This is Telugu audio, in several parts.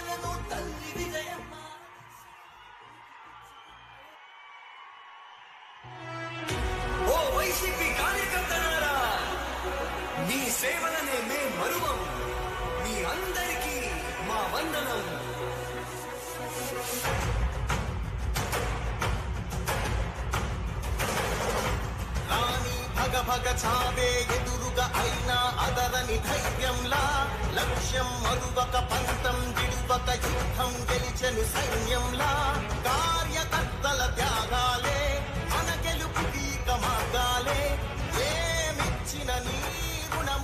సాగదు తల్లి విజయమ్మ. ఓ వైసీపీ కార్యకర్తలారా మీ సేవలనే మే మరువము మీ అందరికీ మా వందనం. రాణి భగ భగ చావే ఎదురు ఎదురుగా అయినా అదరని ధైర్యంలా లక్ష్యం మరువక పంతం దిడువక యుద్ధం గెలిచెను సైన్యంలా కార్యకర్తల త్యాగాలే మన గెలుపు మార్గాలే. ఏమిచ్చిన నీ గుణం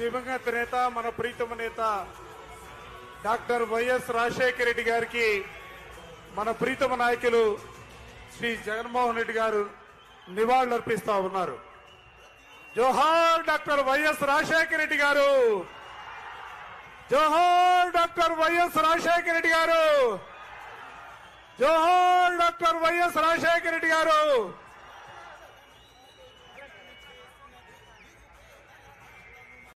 దివంగత నేత మన ప్రీతమ నేత డాక్టర్ వైఎస్ రాజశేఖర రెడ్డి గారికి మన ప్రీతమ నాయకులు శ్రీ జగన్మోహన్ రెడ్డి గారు నివాళులర్పిస్తా ఉన్నారు. జోహార్ డాక్టర్ వైఎస్ రాజశేఖర రెడ్డి గారు! జోహార్ డాక్టర్ వైఎస్ రాజశేఖర రెడ్డి గారు! జోహార్ డాక్టర్ వైఎస్ రాజశేఖర రెడ్డి గారు!